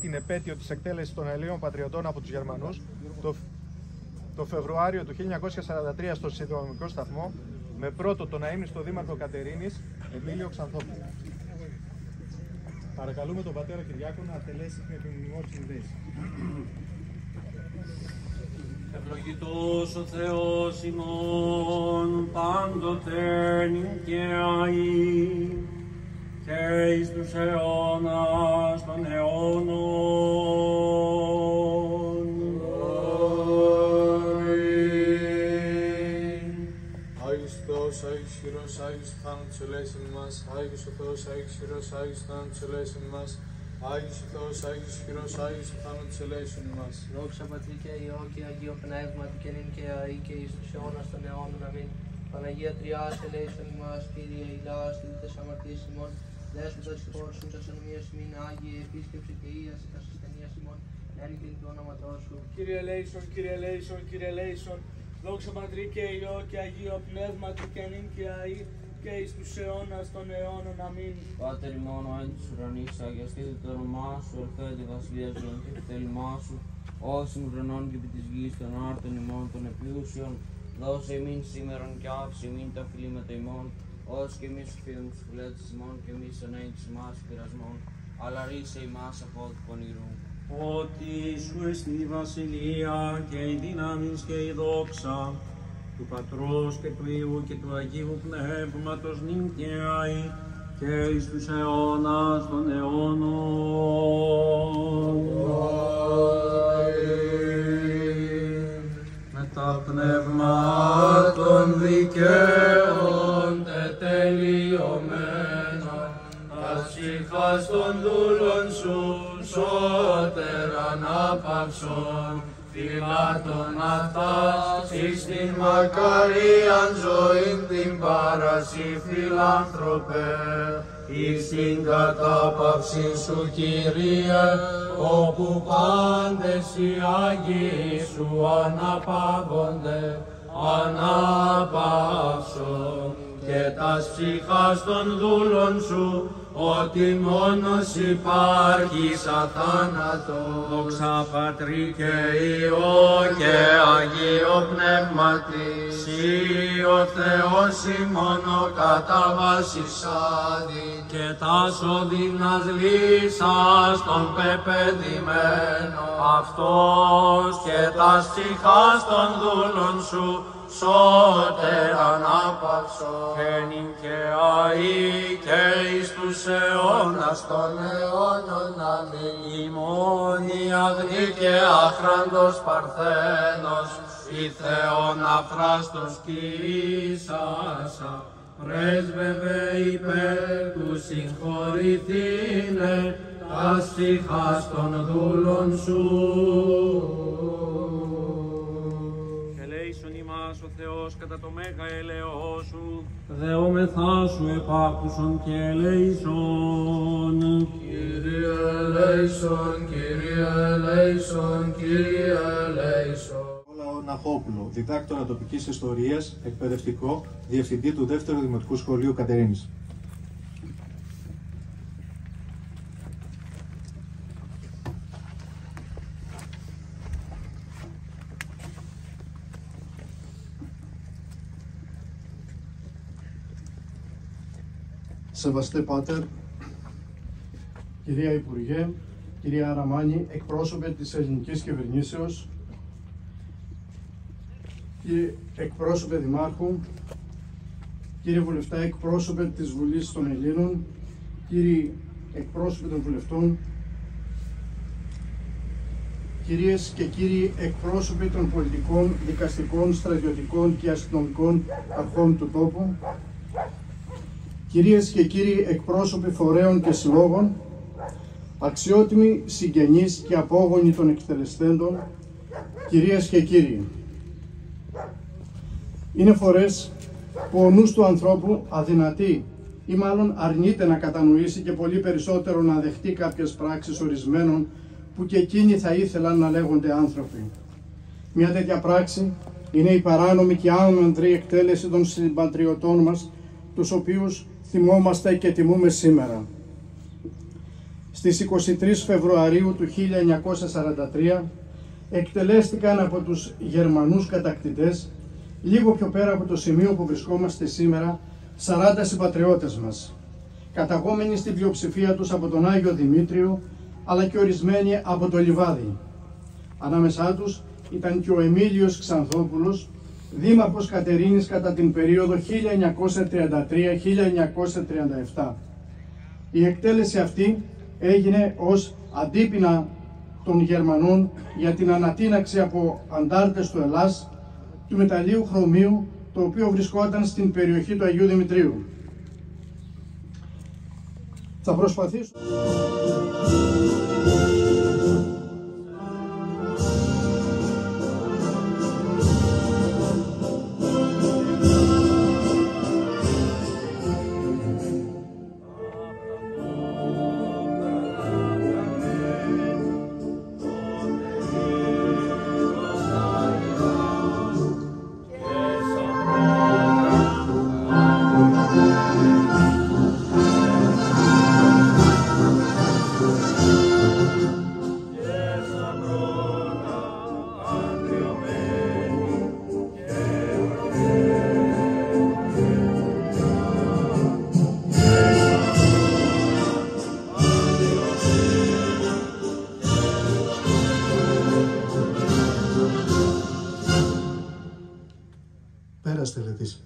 την επέτειο της εκτέλεσης των Ελλήνων πατριωτών από τους Γερμανούς το, το Φεβρουάριο του 1943 στο Συνδρομικό Σταθμό με πρώτο τον αείμνηστο Δήμαρχο Κατερίνης Εμίλιο Ξανθόπουλο. Παρακαλούμε τον πατέρα Κυριάκο να τελέσει την επιμνημόνηση συνδέση. Ευλογητός ο Θεός ημών πάντοτε νυν και αεί και εις τους αιώνας Άγιος Θεός, Άγιος Χειρός, Άγιος θάνατος ελέησεν μας. Άγιος ο Θεός, Άγιος Χειρός, Άγιος θάνατος ελέησεν μας. Άγιος ο Θεός, Άγιος Χειρός, Άγιος θάνατος ελέησεν μας. Δόξα Πατρί και Υιό και Αγίο Πνεύματι και νυν και αεί και εις τους αιώνας των αιώνων. Αμήν. Παναγία Τριάς ελέησον ημάς, Κύριε Ηλάς, τίτες αμαρτίες ημών, δέσποτα της χώρας σου, τας ανομίας ημίν, Άγιε, επίσκεψη και ίαση, τας ασθενείας ημών, ένικην του όνοματός σου. Κύριε Λέησον, Κύριε Λέησον, Κύριε Λέησον, δόξα Πατρί και Υιό και Αγίο Πνεύματι και νυν και αεί και εις τους αιώνας των αιώνων. Αμήν. Πάτερ ημών ο εν της ουρανής, αγιαστείτε το όνομά σου, ορθέ τη βασιλεία σου, και το θέλημά σου, όσοι ουρανών και επί της γης των άρτων ημών των επιούσιων, δώσε ημίν σήμερον και άφησε ημίν τα φιλήματα ημών, ως και εμείς τους φίλους τους φιλέτες ημών και εμείς ανέγγις ημάς πειρασμών, αλλά ρίσε ημάς από του πονηρού. Ότι σου εστί η βασιλεία και η δύναμη και η δόξα του Πατρός και του Υιού και του Αγίου Πνεύματος νυν και αεί και εις τους αιώνας των αιώνων. Με τα πνεύματων δικαίων σώτεραν άπαυσον φυλάτων αυτάς εις την μακαρίαν ζωήν την παρασύ φιλάνθρωπε. Εις την κατάπαυση σου Κύριε όπου πάντες οι Άγιοι σου αναπαύονται αναπαύσον και τας ψυχάς των δούλων σου ότι μόνος υπάρχει σαν θάνατος. Δόξα Πατρί και Υιό και Αγίο Πνεύματι, Συ ο Θεός ημώνο κατά βάσης άδει. Και τας οδύνας λύσας των πεπαιδημένο. Αυτός και τας ψυχάς των δούλων σου σώτερ ανάπαυσο και νυν και αεί και εις τους αιώνας των αιώνων αμήν ημών η αγνή και αχράντος παρθένος η Θεόν αφράστος Κυρίσασα πρέσβευε υπέρ του συγχωρηθήνε τας ψυχάς των δούλων σου. Θεός κατά το μέγα ελαιό σου. Δεόμεθά σου επάκουσον και ελέησον. Κύριε ελέησον, Κύριε ελέησον, Κύριε ελέησον. Νικόλαο Ναχόπουλο, διδάκτορα τοπικής ιστορίας, εκπαιδευτικό, διευθυντή του δεύτερου Δημοτικού Σχολείου Κατερίνης. Σεβαστέ Πάτερ, κυρία Υπουργέ, κυρία Ραμάνη, εκπρόσωπε της ελληνικής κυβερνήσεως, κύριε εκπρόσωπε Δημάρχου, κύριε Βουλευτά, εκπρόσωπε της Βουλής των Ελλήνων, κύριοι εκπρόσωποι των βουλευτών, κυρίες και κύριοι εκπρόσωποι των πολιτικών, δικαστικών, στρατιωτικών και αστυνομικών αρχών του τόπου, Κυρίες και κύριοι εκπρόσωποι φορέων και συλλόγων, αξιότιμοι συγγενείς και απόγονοι των εκτελεστέντων, κυρίες και κύριοι. Είναι φορές που ο νους του ανθρώπου αδυνατεί ή μάλλον αρνείται να κατανοήσει και πολύ περισσότερο να δεχτεί κάποιες πράξεις ορισμένων που και εκείνοι θα ήθελαν να λέγονται άνθρωποι. Μια τέτοια πράξη είναι η παράνομη και άμαντρη εκτέλεση των συμπατριωτών μας, τους οποίους θυμόμαστε και τιμούμε σήμερα. στις 23 Φεβρουαρίου του 1943 εκτελέστηκαν από τους Γερμανούς κατακτητές λίγο πιο πέρα από το σημείο που βρισκόμαστε σήμερα 40 συμπατριώτες μας, καταγόμενοι στην πλειοψηφία τους από τον Άγιο Δημήτριο, αλλά και ορισμένοι από το Λιβάδι. Ανάμεσά τους ήταν και ο Εμίλιος Ξανθόπουλος, δήμαρχος Κατερίνης κατά την περίοδο 1933-1937. Η εκτέλεση αυτή έγινε ως αντίπεινα των Γερμανών για την ανατείναξη από αντάρτες του Ελλάς του μεταλλίου χρωμίου το οποίο βρισκόταν στην περιοχή του Αγίου Δημητρίου. Θα προσπαθήσω... τελετής.